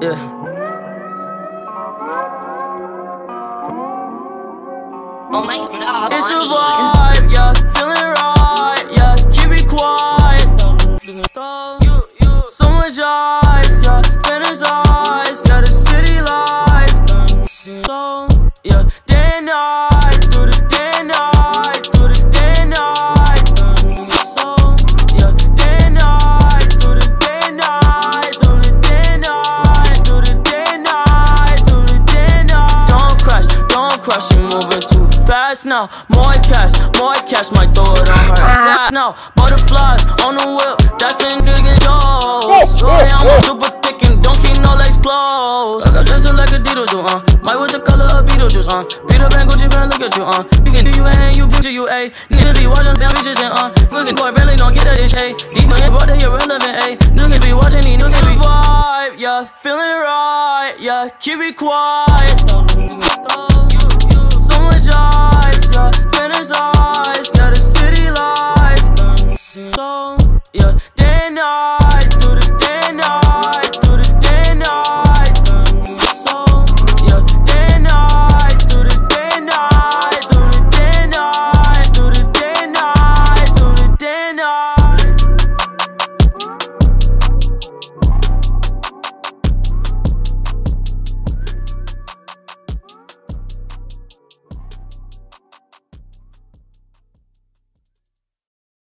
Yeah. Oh my god. It's a fast now. More cash, more cash, might throw it on her side now. Butterflies on the whip, that's in digging doors. Shorty, I'm super thick and don't keep no legs closed. I got dressed like a Beetle do, uh. Might with the color of Beetlejuice, uh. Peter Pan, Gucci Pan, look at you, uh. You can do you ain't you picture you, a. Niggas be watching damn bitches and, uh. Looking boy, really don't get that ish, a. These niggas brought they irrelevant, a. Niggas be watching these niggas be vibe, yeah, feeling right, yeah, keep it quiet.